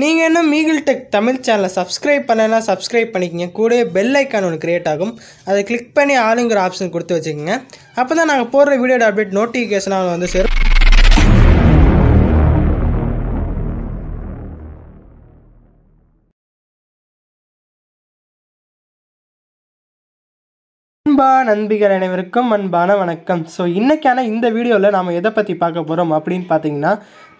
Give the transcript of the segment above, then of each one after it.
நீங்கள் இன்னும் மீகிள் டெக் தமிழ் சேனலை சப்ஸ்கிரைப் பண்ணலைன்னா சப்ஸ்கிரைப் பண்ணிக்கங்க. கூடவே பெல் ஐக்கான் ஒன்று கிரியேட் ஆகும். அதை கிளிக் பண்ணி ஆளுங்கிற ஆப்ஷன் கொடுத்து வச்சுக்கோங்க. அப்போ தான் நாங்கள் போடுற வீடியோட அப்டேட் நோட்டிஃபிகேஷனாக வந்து சேரும். அன்பா நண்பிகள் அனைவருக்கும் அன்பான வணக்கம். ஸோ இன்றைக்கான இந்த வீடியோவில் நாம் எதை பற்றி பார்க்க போகிறோம் அப்படின்னு பார்த்தீங்கன்னா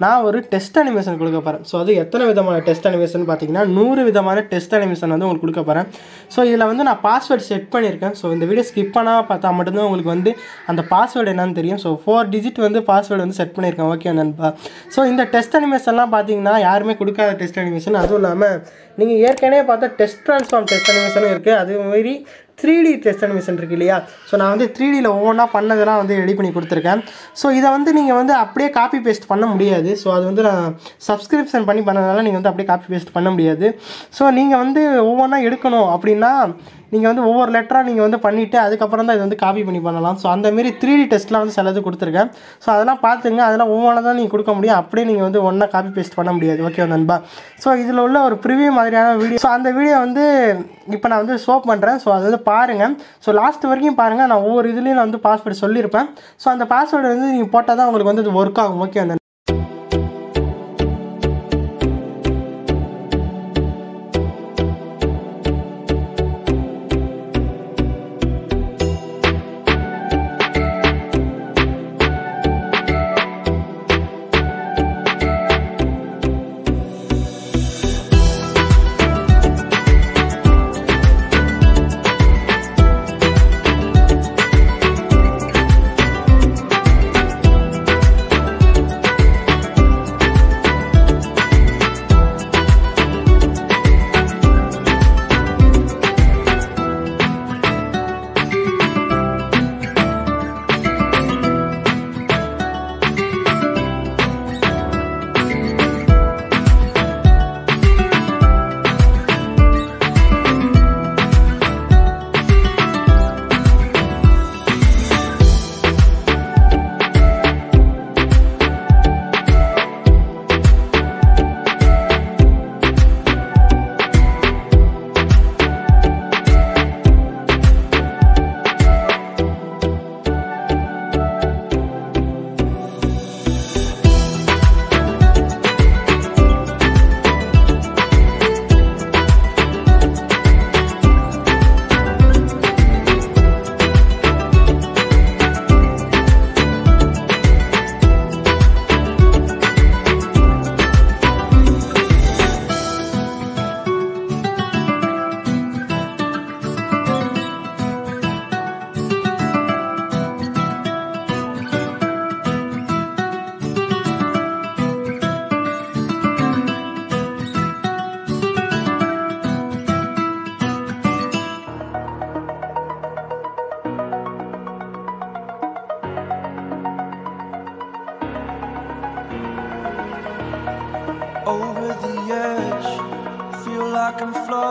நான் ஒரு டெஸ்ட் அனிமேஷன் கொடுக்க போகிறேன் ஸோ அது எத்தனை விதமான டெஸ்ட் அனிமேஷன் பார்த்தீங்கன்னா நூறு விதமான டெஸ்ட் அனிமேஷன் வந்து உங்களுக்கு கொடுக்க போகிறேன் ஸோ இதில் வந்து நான் பாஸ்வேர்டு செட் பண்ணியிருக்கேன். ஸோ இந்த வீடியோ ஸ்கிப் பண்ணாமல் பார்த்தா மட்டும்தான் உங்களுக்கு வந்து அந்த பாஸ்வேர்டு என்னன்னு தெரியும். ஸோ ஃபோர் டிஜிட் வந்து பாஸ்வேர்டு வந்து செட் பண்ணியிருக்கேன். ஓகே நண்பா. ஸோ இந்த டெஸ்ட் அனிமேஷன்லாம் பார்த்தீங்கன்னா யாருமே கொடுக்காத டெஸ்ட் அனிமேஷன் அதுவும் இல்லாமல் நீங்கள் ஏற்கனவே பார்த்தா டெஸ்ட் ட்ரான்ஸ்ஃபார்ம் டெஸ்ட் அனிமேஷனும் இருக்குது அது மாதிரி த்ரீ டி டெஸ்ட் அனிமேஷன் இருக்கு இல்லையா? ஸோ நான் வந்து த்ரீ டியில் ஒவ்வொன்றா பண்ணதெல்லாம் வந்து ரெடி பண்ணி கொடுத்துருக்கேன். ஸோ இதை வந்து நீங்கள் வந்து அப்படியே காப்பி பேஸ்ட் பண்ண முடியாது. ஸோ அது வந்து நான் சப்ஸ்கிரிப்ஷன் பண்ணி பண்ணதுனால நீங்கள் வந்து அப்படியே காப்பி பேஸ்ட் பண்ண முடியாது. ஸோ நீங்கள் வந்து ஒவ்வொன்றா எடுக்கணும் அப்படின்னா நீங்கள் வந்து ஒவ்வொரு லெட்டராக நீங்கள் வந்து பண்ணிவிட்டு அதுக்கப்புறம் தான் இது வந்து காப்பி பண்ணி பண்ணலாம். ஸோ அந்தமாரி த்ரீ டி டெஸ்ட்லாம் வந்து சிலது கொடுத்துருக்கேன். ஸோ அதெல்லாம் பார்த்துங்க. அதெல்லாம் ஒவ்வொன்றா தான் நீங்கள் கொடுக்க முடியும். அப்படியே நீங்கள் வந்து ஒன்றா காப்பி பேஸ்ட் பண்ண முடியாது. ஓகே நண்பா? ஸோ இதில் உள்ள ஒரு ப்ரிவியூ மாதிரியான வீடியோ ஸோ அந்த வீடியோ வந்து இப்போ நான் வந்து ஷோ பண்ணுறேன் ஸோ அது வந்து பாருங்கள் ஸோ லாஸ்ட் வரைக்கும் பாருங்கள் நான் ஒவ்வொரு இதுலேயும் நான் வந்து பாஸ்வேர்டு சொல்லியிருப்பேன். ஸோ அந்த பாஸ்வேர்டு வந்து நீங்கள் போட்டால் தான் உங்களுக்கு வந்து அது ஒர்க் ஆகும். Okay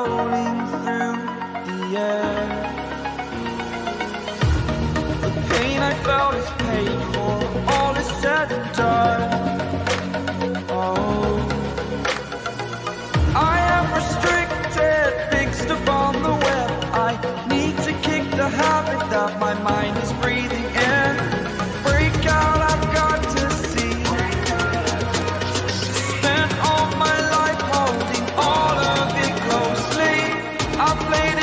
floating through the air. The pain I felt is paid played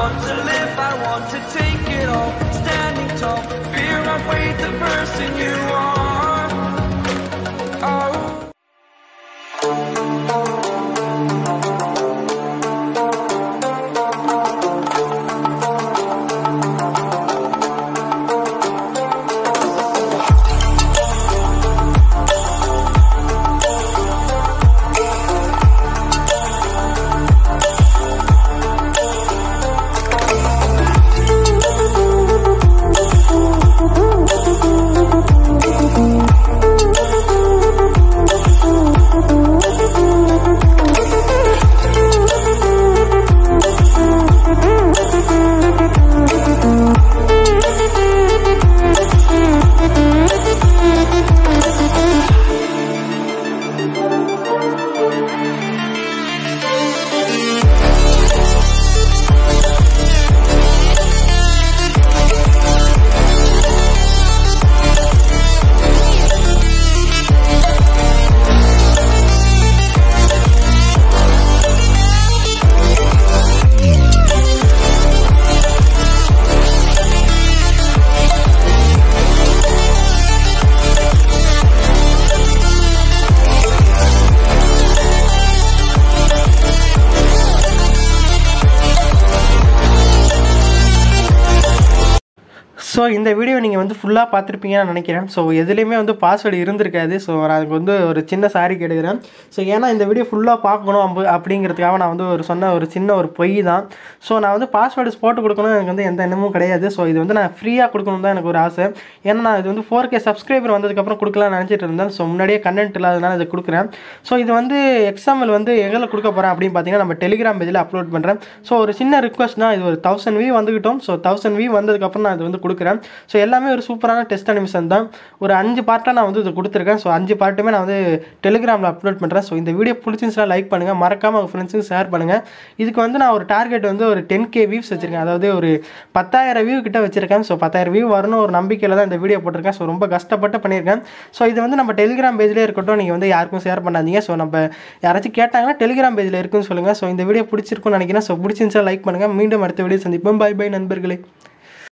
so இந்த வீடியோ நீங்கள் வந்து ஃபுல்லாக பார்த்துருப்பீங்கன்னு நினைக்கிறேன். ஸோ எதுலேயுமே வந்து பாஸ்வேர்டு இருந்திருக்காது. ஸோ நான் அதுக்கு வந்து ஒரு சின்ன சாரி கேட்டுக்கிறேன். ஸோ ஏன்னா இந்த வீடியோ ஃபுல்லாக பார்க்கணும் அப்ப- அப்படிங்கிறதுக்காக நான் வந்து ஒரு சொன்ன ஒரு சின்ன ஒரு பொய் தான். ஸோ நான் வந்து பாஸ்வேர்டு போட்டு கொடுக்கணும் எனக்கு வந்து எந்த எண்ணமும் கிடையாது. ஸோ இது வந்து நான் ஃப்ரீயாக கொடுக்கணும் தான் எனக்கு ஒரு ஆசை. ஏன்னா நான் இது வந்து ஃபோர் கே சப்ஸ்கிரைபர் வந்ததுக்கப்புறம் கொடுக்கலாம்னு நினச்சிட்டு இருந்தேன். ஸோ முன்னாடியே கண்டென்ட் இல்லாதனால இதை கொடுக்குறேன். ஸோ இது வந்து எக்ஸாம்பிள் வந்து எதில் கொடுக்க போகிறேன் அப்படின்னு பார்த்தீங்கன்னா நம்ம டெலிகிராம் பேஜில் அப்லோட் பண்ணுறேன் ஸோ ஒரு சின்ன ரிக்வஸ்ட் தான். இது ஒரு தௌசண்ட் வியூ வந்துக்கிட்டோம் ஸோ தௌசண்ட் வியூ வந்ததுக்கப்புறம் நான் இது வந்து கொடுக்குறேன். ஸோ எல்லாமே ஒரு சூப்பரான டெஸ்ட் அனிமேஷன் தான். ஒரு அஞ்சு பார்ட்டாக நான் வந்து இது கொடுத்துருக்கேன். ஸோ அஞ்சு பார்ட்டுமே நான் வந்து டெலிகிராமில் அப்லோட் பண்ணுறேன் ஸோ இந்த வீடியோ பிடிச்சிருந்துச்சுன்னா லைக் பண்ணுங்கள் மறக்காமல் உங்கள் ஃப்ரெண்ட்ஸுக்கு ஷேர் பண்ணுங்கள் இதுக்கு வந்து நான் ஒரு டார்கெட் வந்து ஒரு டென் கே வியூஸ் வச்சுருக்கேன். அதாவது ஒரு பத்தாயிரம் வியூ கிட்ட வச்சுருக்கேன். ஸோ பத்தாயிரம் வியூ வரணும் ஒரு நம்பிக்கையில் தான் இந்த வீடியோ போட்டிருக்கேன். ஸோ ரொம்ப கஷ்டப்பட்டு பண்ணியிருக்கேன். ஸோ இது வந்து நம்ம டெலிகிராம் பேஜ்லேயே இருக்கட்டும். நீங்கள் வந்து யாருக்கும் ஷேர் பண்ணாதீங்க. ஸோ நம்ம யாராச்சும் கேட்டாங்கன்னா டெலிகிராம் பேஜில் இருக்குன்னு சொல்லுங்கள் ஸோ இந்த வீடியோ பிடிச்சிருக்கும்னு நினைக்கிறேன். ஸோ பிடிச்சிருந்துச்சா லைக் பண்ணுங்கள் மீண்டும் அடுத்த வீடியோ சந்திப்போம். பை பை நண்பர்களே.